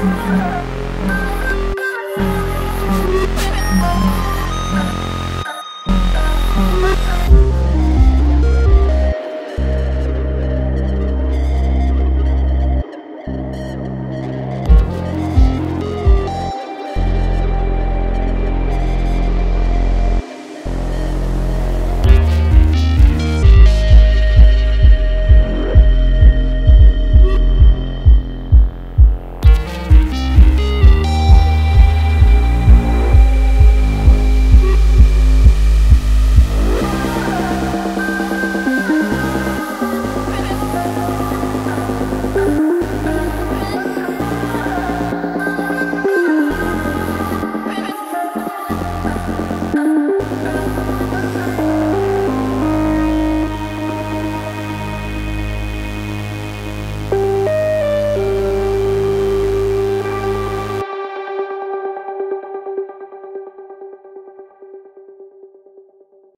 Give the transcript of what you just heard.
Yeah.